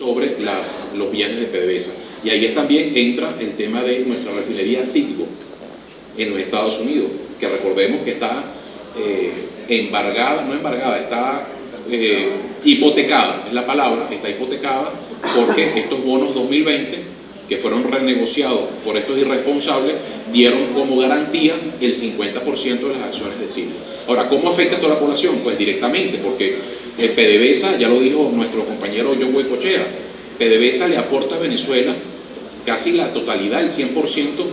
sobre las, los bienes de PDVSA. Y ahí también entra el tema de nuestra refinería Citgo en los Estados Unidos, que recordemos que está eh, embargada, no embargada, está eh, hipotecada, es la palabra, está hipotecada porque estos bonos 2020 que fueron renegociados por estos irresponsables, dieron como garantía el 50% de las acciones de Citgo. Ahora, ¿cómo afecta a toda la población? Pues directamente, porque el PDVSA, ya lo dijo nuestro compañero John Cochea, PDVSA le aporta a Venezuela casi la totalidad, el 100%